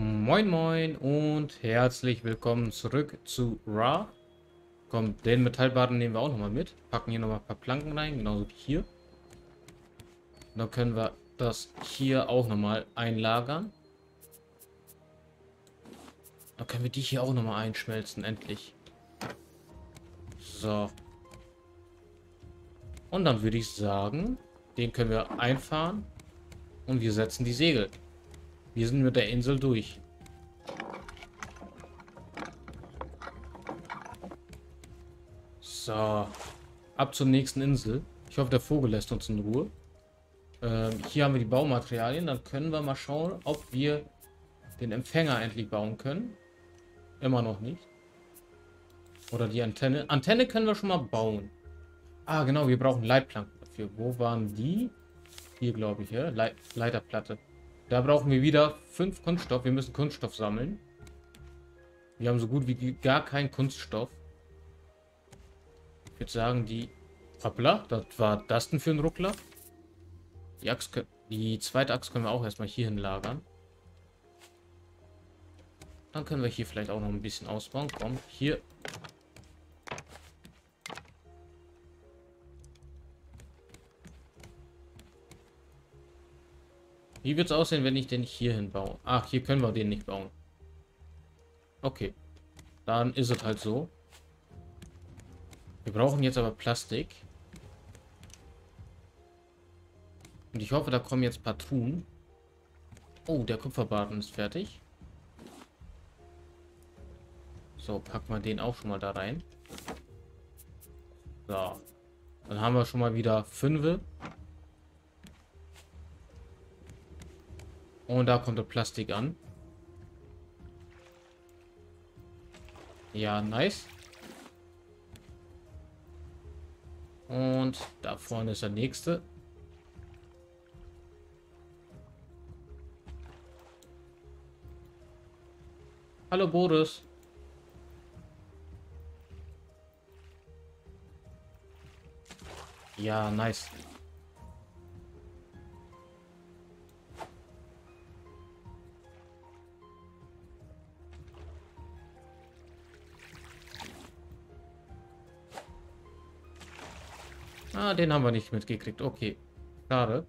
Moin Moin und herzlich willkommen zurück zu Ra. Komm, den Metallbarren nehmen wir auch nochmal mit. Packen hier nochmal ein paar Planken rein, genauso wie hier. dann können wir das hier auch nochmal einlagern. Dann können wir die hier auch nochmal einschmelzen, endlich. So. Und dann würde ich sagen, den können wir einfahren. Und wir setzen die Segel. Wir sind mit der Insel durch. So. Ab zur nächsten Insel. Ich hoffe, der Vogel lässt uns in Ruhe. Ähm, hier haben wir die Baumaterialien. Dann können wir mal schauen, ob wir den Empfänger endlich bauen können. Immer noch nicht. Oder die Antenne. Antenne können wir schon mal bauen. Ah, genau. Wir brauchen Leitplanken dafür. Wo waren die? Hier, glaube ich, ja. Le Leiterplatte. Da brauchen wir wieder fünf Kunststoff. Wir müssen Kunststoff sammeln. Wir haben so gut wie gar keinen Kunststoff. Ich würde sagen, die... Hoppla, das war das denn für ein Ruckler? Die, Axt, die zweite Axt können wir auch erstmal hier lagern. Dann können wir hier vielleicht auch noch ein bisschen ausbauen. Komm, hier Wie wird es aussehen, wenn ich den hier hinbaue? Ach, hier können wir den nicht bauen. Okay. Dann ist es halt so. Wir brauchen jetzt aber Plastik. Und ich hoffe, da kommen jetzt Patronen. Oh, der Kupferbarten ist fertig. So, packen wir den auch schon mal da rein. So. Dann haben wir schon mal wieder fünf. Und da kommt der Plastik an. Ja, nice. Und da vorne ist der nächste. Hallo Boris. Ja, nice. Ah, den haben wir nicht mitgekriegt. Okay. Schade.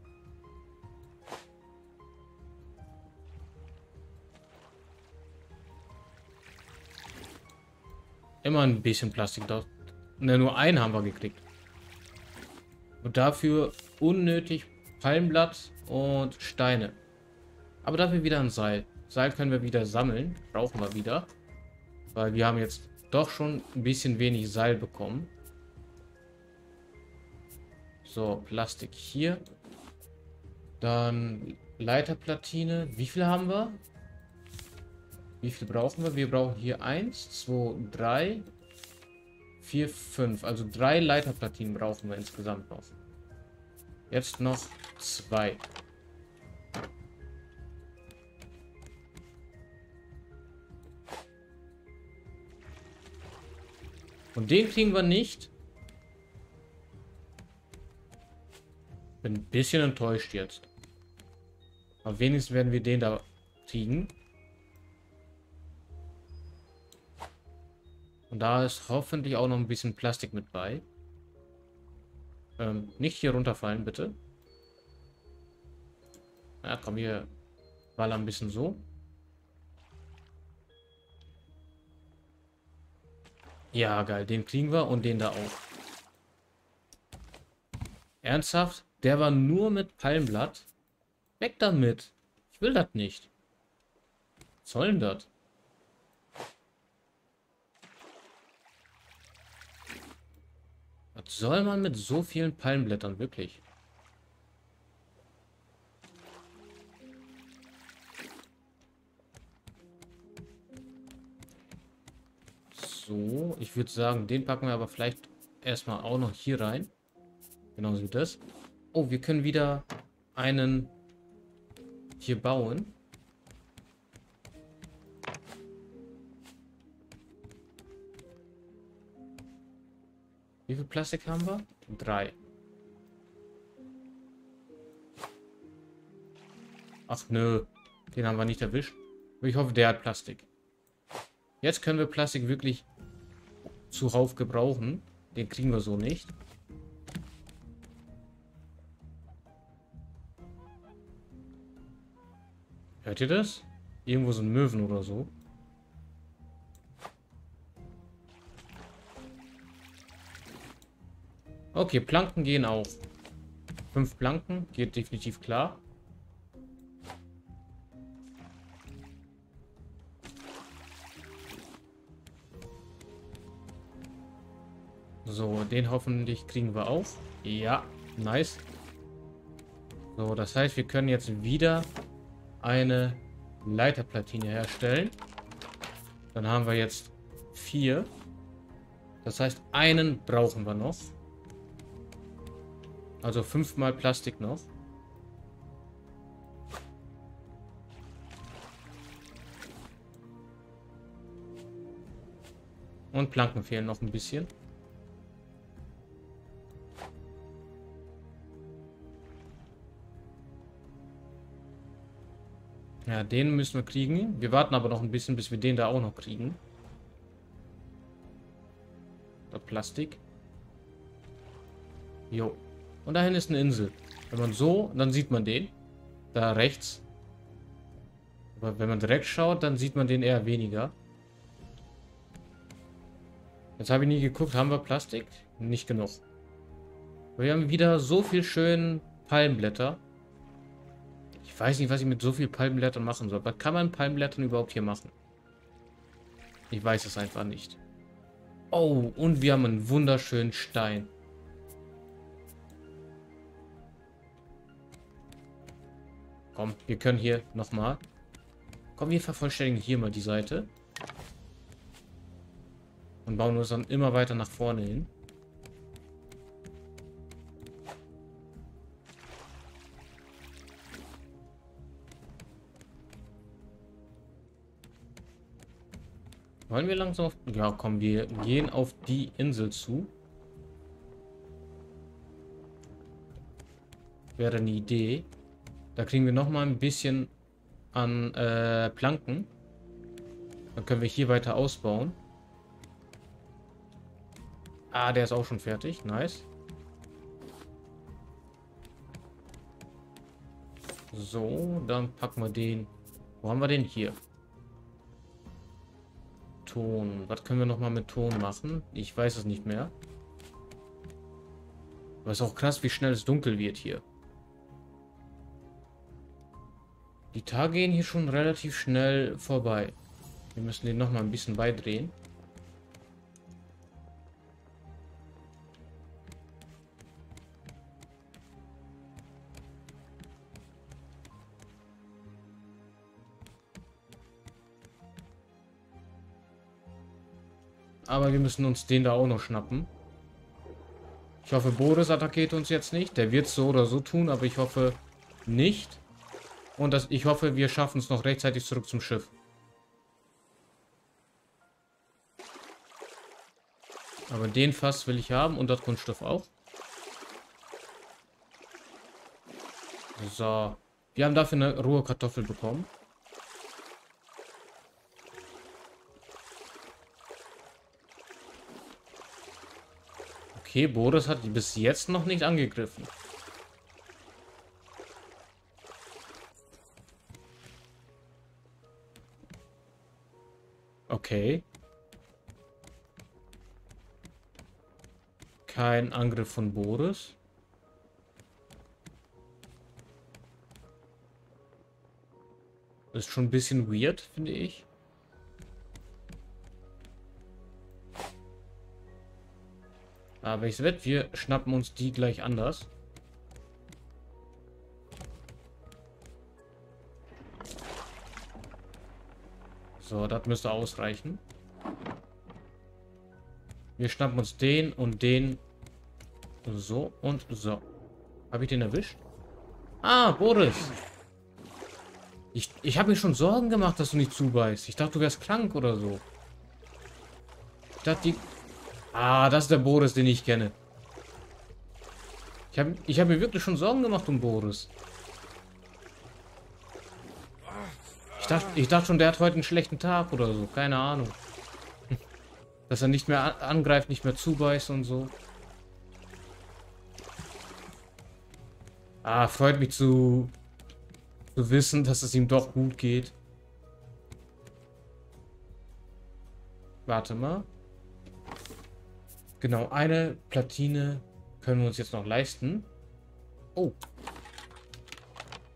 Immer ein bisschen Plastik dort. Ne, nur einen haben wir gekriegt. Und dafür unnötig Palmblatt und Steine. Aber dafür wieder ein Seil. Seil können wir wieder sammeln. Brauchen wir wieder. Weil wir haben jetzt doch schon ein bisschen wenig Seil bekommen. So, Plastik hier. Dann Leiterplatine. Wie viel haben wir? Wie viel brauchen wir? Wir brauchen hier 1, 2, 3, 4, 5. Also drei Leiterplatinen brauchen wir insgesamt noch. Jetzt noch zwei. Und den kriegen wir nicht, Bin ein bisschen enttäuscht jetzt. Aber wenigstens werden wir den da kriegen. Und da ist hoffentlich auch noch ein bisschen Plastik mit bei. Ähm, nicht hier runterfallen, bitte. Ja, komm hier. Baller ein bisschen so. Ja, geil. Den kriegen wir und den da auch. Ernsthaft? Der war nur mit Palmblatt. Weg damit. Ich will das nicht. Was soll denn das? Was soll man mit so vielen Palmblättern wirklich? So, ich würde sagen, den packen wir aber vielleicht erstmal auch noch hier rein. Genauso wie das. Oh, wir können wieder einen hier bauen. Wie viel Plastik haben wir? Drei. Ach nö, den haben wir nicht erwischt. Ich hoffe, der hat Plastik. Jetzt können wir Plastik wirklich zuhauf gebrauchen. Den kriegen wir so nicht. Hört ihr das? Irgendwo sind Möwen oder so. Okay, Planken gehen auch. Fünf Planken geht definitiv klar. So, den hoffentlich kriegen wir auch. Ja, nice. So, das heißt, wir können jetzt wieder eine Leiterplatine herstellen. Dann haben wir jetzt vier. Das heißt, einen brauchen wir noch. Also fünfmal Plastik noch. Und Planken fehlen noch ein bisschen. Ja, den müssen wir kriegen. Wir warten aber noch ein bisschen, bis wir den da auch noch kriegen. Da Plastik. Jo. Und dahin ist eine Insel. Wenn man so, dann sieht man den. Da rechts. Aber wenn man direkt schaut, dann sieht man den eher weniger. Jetzt habe ich nie geguckt, haben wir Plastik? Nicht genug. Wir haben wieder so viel schön Palmblätter. Weiß nicht, was ich mit so viel Palmblättern machen soll. Was kann man Palmblättern überhaupt hier machen? Ich weiß es einfach nicht. Oh, und wir haben einen wunderschönen Stein. Komm, wir können hier nochmal. Komm, wir vervollständigen hier mal die Seite. Und bauen uns dann immer weiter nach vorne hin. Wollen wir langsam auf... Ja, komm, wir gehen auf die Insel zu. Wäre eine Idee. Da kriegen wir noch mal ein bisschen an äh, Planken. Dann können wir hier weiter ausbauen. Ah, der ist auch schon fertig. Nice. So, dann packen wir den. Wo haben wir den hier? Ton. Was können wir noch mal mit Ton machen? Ich weiß es nicht mehr. Aber ist auch krass, wie schnell es dunkel wird hier. Die Tage gehen hier schon relativ schnell vorbei. Wir müssen den noch mal ein bisschen beidrehen. Aber wir müssen uns den da auch noch schnappen. Ich hoffe, Boris attackiert uns jetzt nicht. Der wird es so oder so tun, aber ich hoffe nicht. Und das, ich hoffe, wir schaffen es noch rechtzeitig zurück zum Schiff. Aber den Fass will ich haben und das Kunststoff auch. So. Wir haben dafür eine rohe Kartoffel bekommen. Okay, Boris hat die bis jetzt noch nicht angegriffen. Okay. Kein Angriff von Boris. Das ist schon ein bisschen weird, finde ich. Aber ich wette, wir schnappen uns die gleich anders. So, das müsste ausreichen. Wir schnappen uns den und den. So und so. Habe ich den erwischt? Ah, Boris. Ich, ich habe mir schon Sorgen gemacht, dass du nicht zubeißt. Ich dachte, du wärst krank oder so. Ich dachte, die, Ah, das ist der Boris, den ich kenne. Ich habe ich hab mir wirklich schon Sorgen gemacht um Boris. Ich dachte, ich dachte schon, der hat heute einen schlechten Tag oder so. Keine Ahnung. Dass er nicht mehr angreift, nicht mehr zubeißt und so. Ah, freut mich zu, zu wissen, dass es ihm doch gut geht. Warte mal. Genau, eine Platine können wir uns jetzt noch leisten. Oh.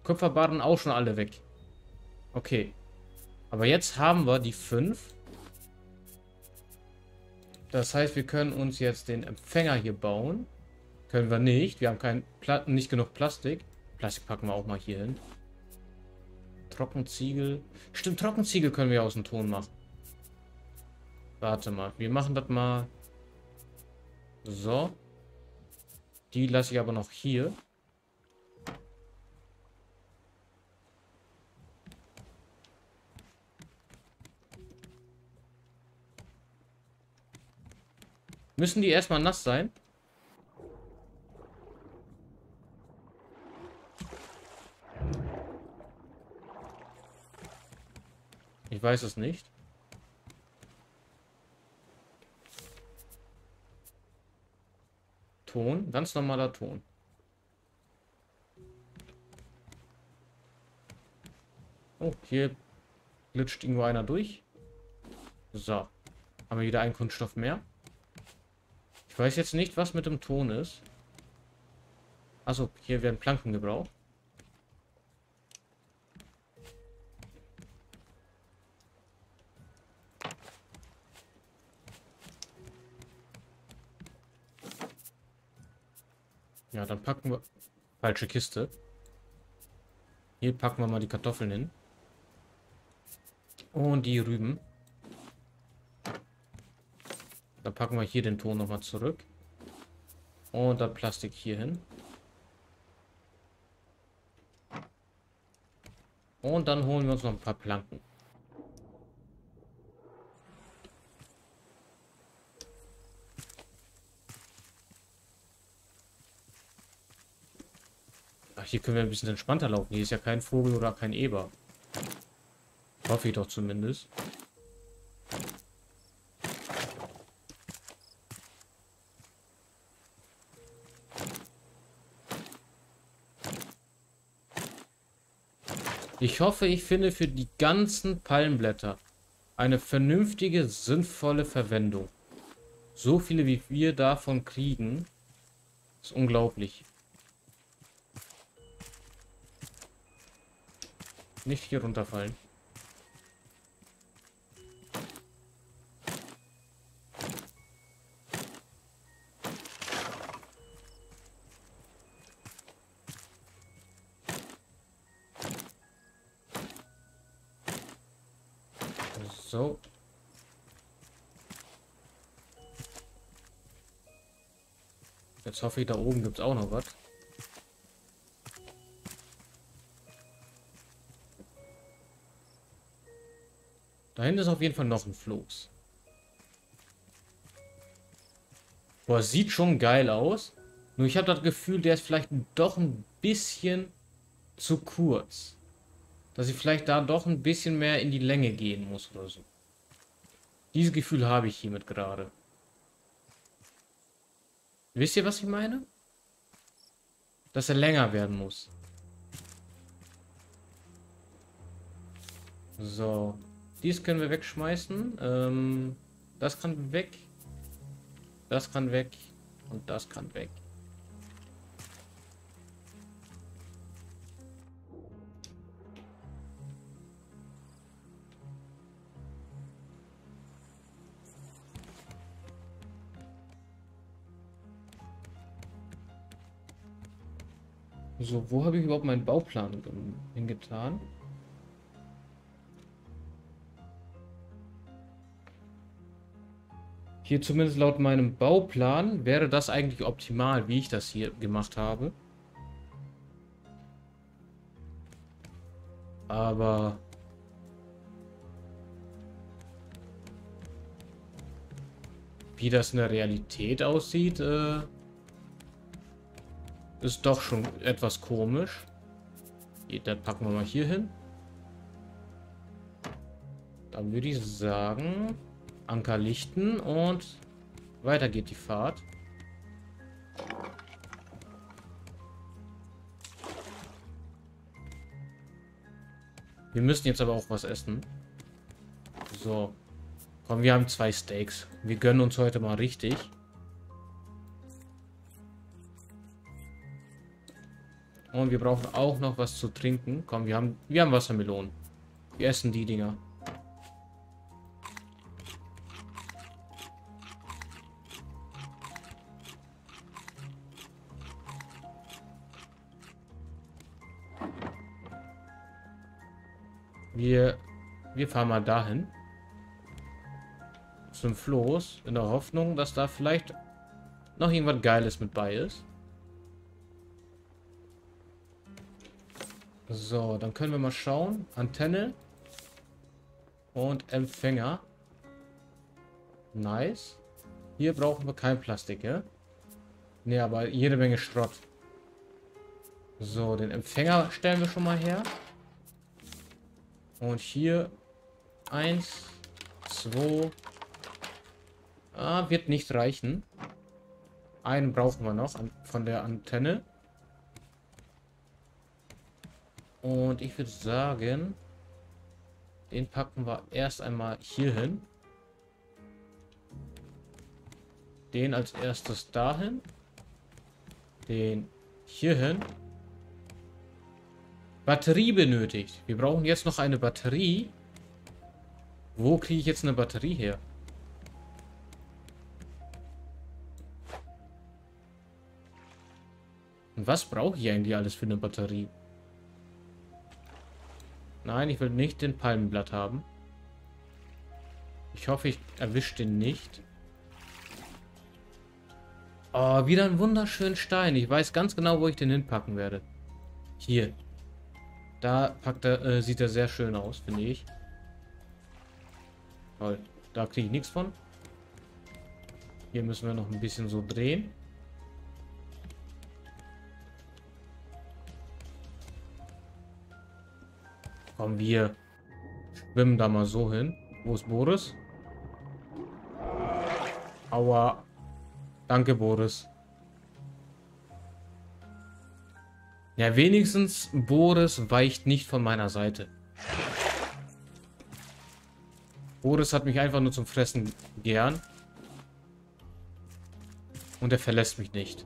Kupferbarren auch schon alle weg. Okay. Aber jetzt haben wir die fünf. Das heißt, wir können uns jetzt den Empfänger hier bauen. Können wir nicht. Wir haben kein Pla nicht genug Plastik. Plastik packen wir auch mal hier hin. Trockenziegel. Stimmt, Trockenziegel können wir aus dem Ton machen. Warte mal. Wir machen das mal. So. Die lasse ich aber noch hier. Müssen die erstmal nass sein? Ich weiß es nicht. Ton, ganz normaler Ton. Oh, hier glitscht irgendwo einer durch. So. Haben wir wieder einen Kunststoff mehr. Ich weiß jetzt nicht, was mit dem Ton ist. Also hier werden Planken gebraucht. Packen wir... Falsche Kiste. Hier packen wir mal die Kartoffeln hin. Und die Rüben. Dann packen wir hier den Ton nochmal zurück. Und dann Plastik hier hin. Und dann holen wir uns noch ein paar Planken. Ach, hier können wir ein bisschen entspannter laufen. Hier ist ja kein Vogel oder kein Eber. Hoffe ich doch zumindest. Ich hoffe, ich finde für die ganzen Palmblätter eine vernünftige, sinnvolle Verwendung. So viele, wie wir davon kriegen, ist unglaublich. Nicht hier runterfallen. So. Jetzt hoffe ich, da oben gibt es auch noch was. Da hinten ist auf jeden Fall noch ein Floß. Boah, sieht schon geil aus. Nur ich habe das Gefühl, der ist vielleicht doch ein bisschen zu kurz dass ich vielleicht da doch ein bisschen mehr in die Länge gehen muss oder so. Dieses Gefühl habe ich hiermit gerade. Wisst ihr, was ich meine? Dass er länger werden muss. So. Dies können wir wegschmeißen. Ähm, das kann weg. Das kann weg. Und das kann weg. So, wo habe ich überhaupt meinen Bauplan hingetan? Hier zumindest laut meinem Bauplan wäre das eigentlich optimal, wie ich das hier gemacht habe. Aber... Wie das in der Realität aussieht, äh... Ist doch schon etwas komisch. Das packen wir mal hier hin. Dann würde ich sagen, Anker lichten und weiter geht die Fahrt. Wir müssen jetzt aber auch was essen. So. Komm, wir haben zwei Steaks. Wir gönnen uns heute mal richtig. Und wir brauchen auch noch was zu trinken. Komm, wir haben, wir haben Wassermelonen. Wir essen die Dinger. Wir, wir fahren mal dahin. Zum Floß. In der Hoffnung, dass da vielleicht noch irgendwas Geiles mit bei ist. So, dann können wir mal schauen. Antenne. Und Empfänger. Nice. Hier brauchen wir kein Plastik, ja? Ne, aber jede Menge Schrott. So, den Empfänger stellen wir schon mal her. Und hier eins, zwei. Ah, wird nicht reichen. Einen brauchen wir noch von der Antenne. Und ich würde sagen, den packen wir erst einmal hier hin. Den als erstes dahin. Den hier hin. Batterie benötigt. Wir brauchen jetzt noch eine Batterie. Wo kriege ich jetzt eine Batterie her? Und was brauche ich eigentlich alles für eine Batterie? Nein, ich will nicht den Palmenblatt haben. Ich hoffe, ich erwische den nicht. Oh, wieder ein wunderschönen Stein. Ich weiß ganz genau, wo ich den hinpacken werde. Hier. Da packt er, äh, sieht er sehr schön aus, finde ich. Toll. Da kriege ich nichts von. Hier müssen wir noch ein bisschen so drehen. Komm, wir schwimmen da mal so hin. Wo ist Boris? Aua. Danke, Boris. Ja, wenigstens Boris weicht nicht von meiner Seite. Boris hat mich einfach nur zum Fressen gern. Und er verlässt mich nicht.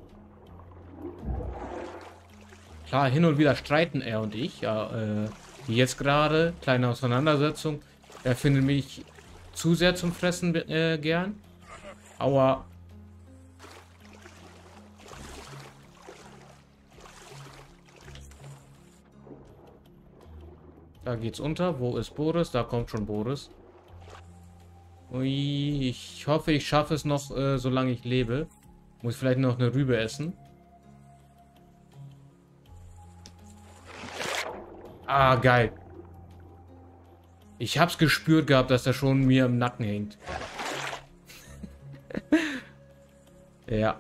Klar, hin und wieder streiten er und ich. Ja, äh, jetzt gerade. Kleine Auseinandersetzung. Er findet mich zu sehr zum Fressen äh, gern. Aua. Da geht's unter. Wo ist Boris? Da kommt schon Boris. Ui, ich hoffe, ich schaffe es noch, äh, solange ich lebe. Muss vielleicht noch eine Rübe essen. Ah, geil. Ich hab's gespürt gehabt, dass er schon mir im Nacken hängt. ja.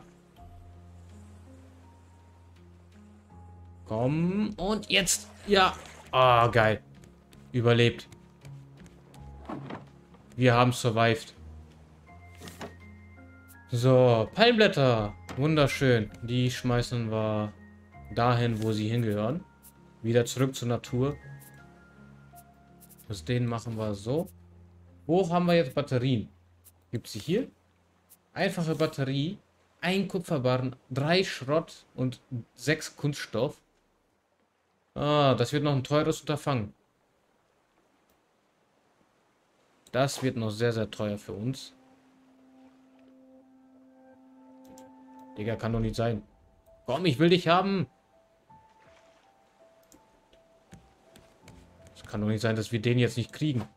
Komm. Und jetzt. Ja. Ah, geil. Überlebt. Wir haben survived. So, Palmblätter. Wunderschön. Die schmeißen wir dahin, wo sie hingehören. Wieder zurück zur Natur. Aus denen machen wir so. Wo haben wir jetzt Batterien? Gibt sie hier? Einfache Batterie. Ein Kupferbarren, drei Schrott und sechs Kunststoff. Ah, das wird noch ein teures Unterfangen. Das wird noch sehr, sehr teuer für uns. Digga, kann doch nicht sein. Komm, ich will dich haben. Es kann doch nicht sein, dass wir den jetzt nicht kriegen.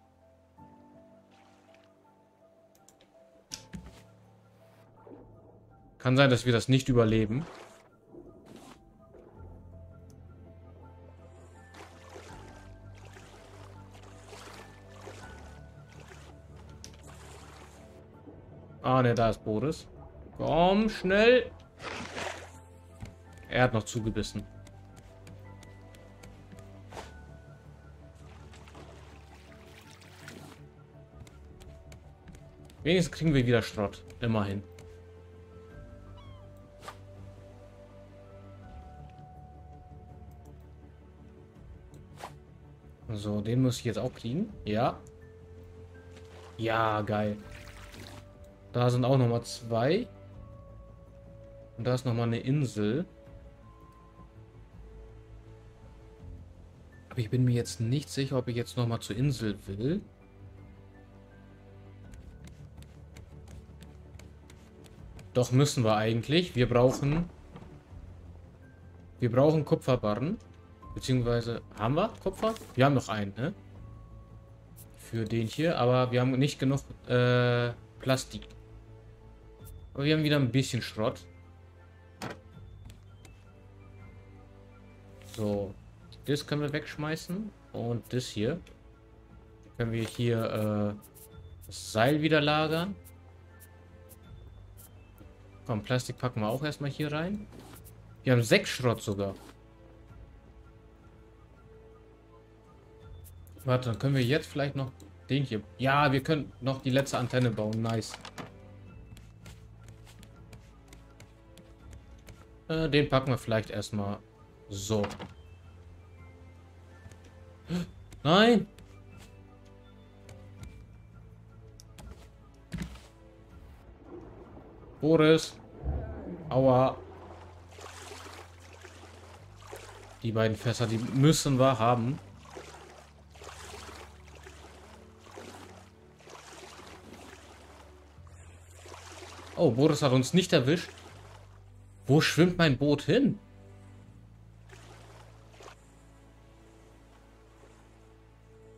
Kann sein, dass wir das nicht überleben. Ah, ne, da ist Boris. Komm, schnell. Er hat noch zugebissen. Wenigstens kriegen wir wieder Schrott. Immerhin. So, den muss ich jetzt auch kriegen. Ja. Ja, geil. Da sind auch nochmal zwei. Und da ist nochmal eine Insel. Aber ich bin mir jetzt nicht sicher, ob ich jetzt nochmal zur Insel will. Doch müssen wir eigentlich. Wir brauchen... Wir brauchen Kupferbarren. Beziehungsweise, haben wir Kupfer? Wir haben noch einen, ne? Für den hier, aber wir haben nicht genug äh, Plastik. Aber wir haben wieder ein bisschen Schrott. So, das können wir wegschmeißen. Und das hier. Können wir hier äh, das Seil wieder lagern. Komm, Plastik packen wir auch erstmal hier rein. Wir haben sechs Schrott sogar. Warte, dann können wir jetzt vielleicht noch den hier... Ja, wir können noch die letzte Antenne bauen. Nice. Äh, den packen wir vielleicht erstmal so. Nein! Boris. Aua. Die beiden Fässer, die müssen wir haben. Oh, Boris hat uns nicht erwischt. Wo schwimmt mein Boot hin?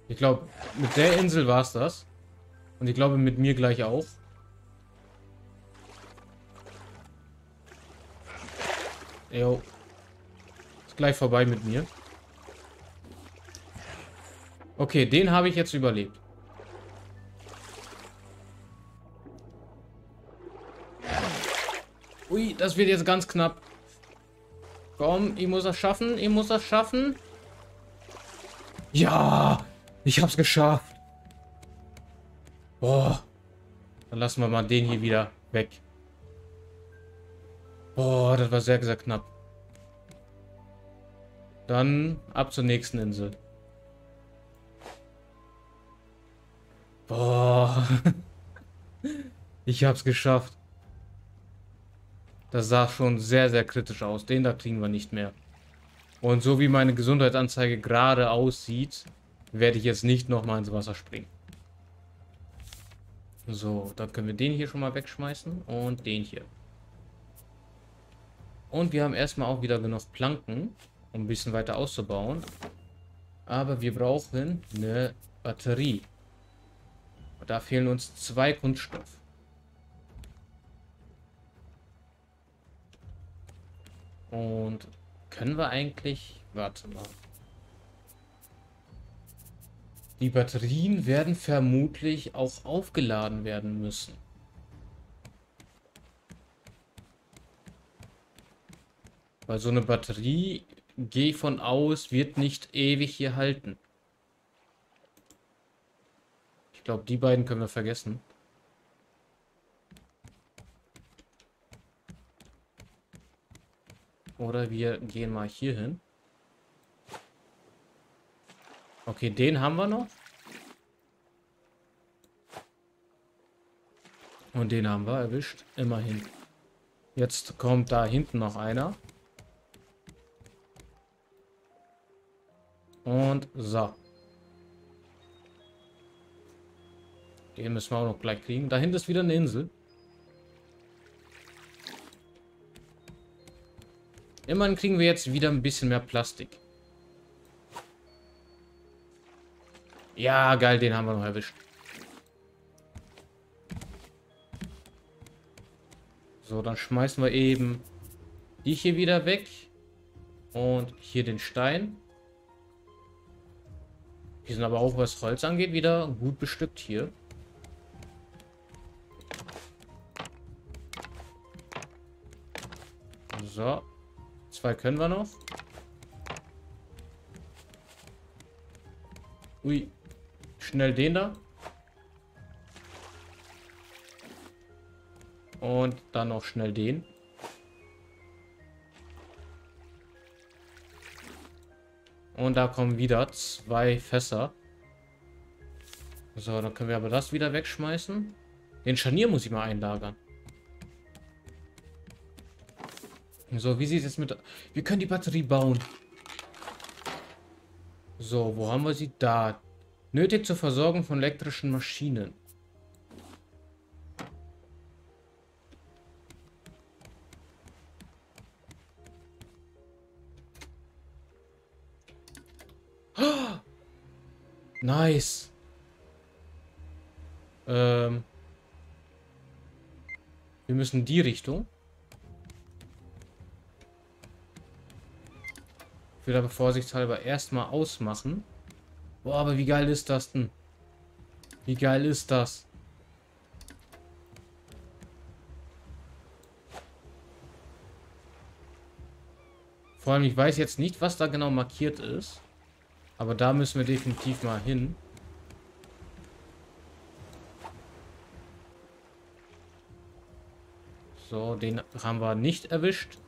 Ich glaube, mit der Insel war es das. Und ich glaube, mit mir gleich auch. Jo. Ist gleich vorbei mit mir. Okay, den habe ich jetzt überlebt. Ui, das wird jetzt ganz knapp. Komm, ich muss das schaffen. Ich muss das schaffen. Ja, ich hab's geschafft. Boah. Dann lassen wir mal den hier wieder weg. Boah, das war sehr, sehr knapp. Dann ab zur nächsten Insel. Boah. Ich hab's geschafft. Das sah schon sehr, sehr kritisch aus. Den da kriegen wir nicht mehr. Und so wie meine Gesundheitsanzeige gerade aussieht, werde ich jetzt nicht nochmal ins Wasser springen. So, dann können wir den hier schon mal wegschmeißen und den hier. Und wir haben erstmal auch wieder genug Planken, um ein bisschen weiter auszubauen. Aber wir brauchen eine Batterie. Da fehlen uns zwei Kunststoff. Und können wir eigentlich... Warte mal. Die Batterien werden vermutlich auch aufgeladen werden müssen. Weil so eine Batterie, gehe ich von aus, wird nicht ewig hier halten. Ich glaube, die beiden können wir vergessen. Oder wir gehen mal hier hin. Okay, den haben wir noch. Und den haben wir erwischt. Immerhin. Jetzt kommt da hinten noch einer. Und so. Den müssen wir auch noch gleich kriegen. Da hinten ist wieder eine Insel. Immerhin kriegen wir jetzt wieder ein bisschen mehr Plastik. Ja, geil, den haben wir noch erwischt. So, dann schmeißen wir eben die hier wieder weg. Und hier den Stein. Die sind aber auch, was Holz angeht, wieder gut bestückt hier. So. Zwei können wir noch. Ui. Schnell den da. Und dann noch schnell den. Und da kommen wieder zwei Fässer. So, dann können wir aber das wieder wegschmeißen. Den Scharnier muss ich mal einlagern. So, wie sieht es jetzt mit... Wir können die Batterie bauen. So, wo haben wir sie? Da. Nötig zur Versorgung von elektrischen Maschinen. Nice. Ähm. Wir müssen die Richtung. Ich will aber vorsichtshalber erstmal ausmachen. Boah, aber wie geil ist das denn? Wie geil ist das? Vor allem, ich weiß jetzt nicht, was da genau markiert ist. Aber da müssen wir definitiv mal hin. So, den haben wir nicht erwischt.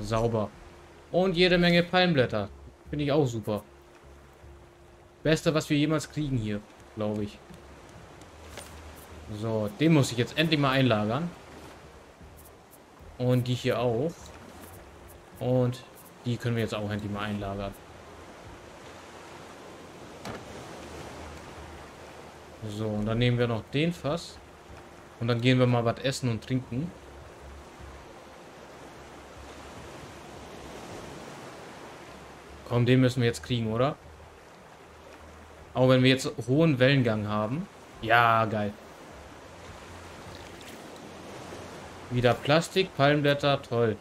Sauber. Und jede Menge Palmblätter. Finde ich auch super. Beste, was wir jemals kriegen hier, glaube ich. So, den muss ich jetzt endlich mal einlagern. Und die hier auch. Und die können wir jetzt auch endlich mal einlagern. So, und dann nehmen wir noch den Fass. Und dann gehen wir mal was essen und trinken. Komm, den müssen wir jetzt kriegen, oder? Auch wenn wir jetzt hohen Wellengang haben. Ja, geil. Wieder Plastik, Palmblätter, toll.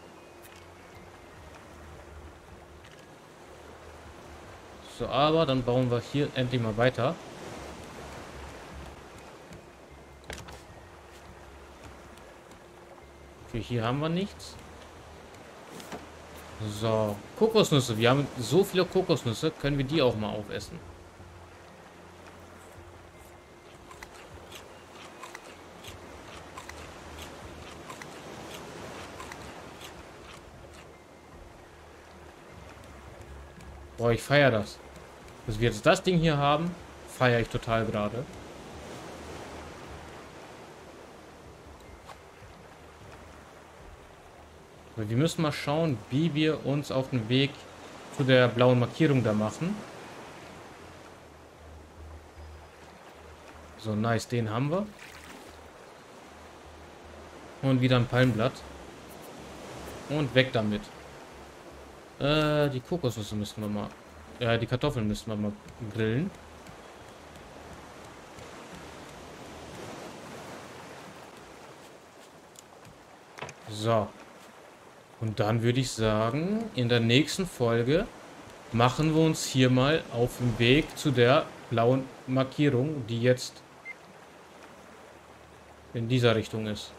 So, aber dann bauen wir hier endlich mal weiter. Okay, hier haben wir nichts. So, Kokosnüsse. Wir haben so viele Kokosnüsse, können wir die auch mal aufessen. Boah, ich feiere das. Dass wir jetzt das Ding hier haben, feiere ich total gerade. Wir müssen mal schauen, wie wir uns auf den Weg zu der blauen Markierung da machen. So, nice, den haben wir. Und wieder ein Palmblatt. Und weg damit. Äh, die Kokosnüsse müssen wir mal ja, die Kartoffeln müssen wir mal grillen. So. Und dann würde ich sagen, in der nächsten Folge machen wir uns hier mal auf den Weg zu der blauen Markierung, die jetzt in dieser Richtung ist.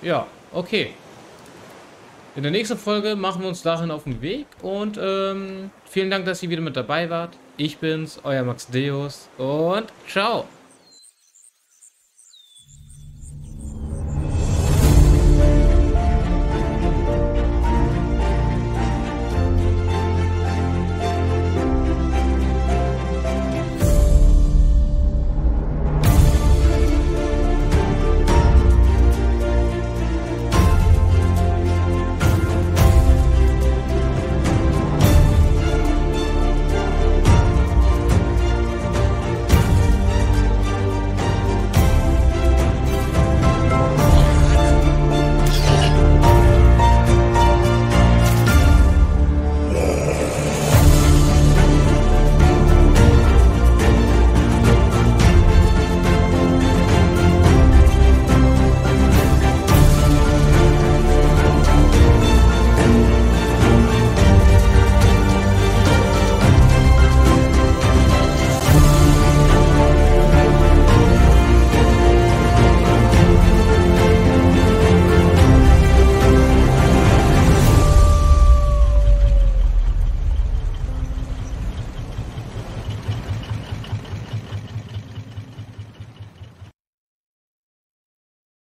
Ja, okay. In der nächsten Folge machen wir uns dahin auf den Weg und ähm, vielen Dank, dass ihr wieder mit dabei wart. Ich bin's, euer Max Deus und ciao.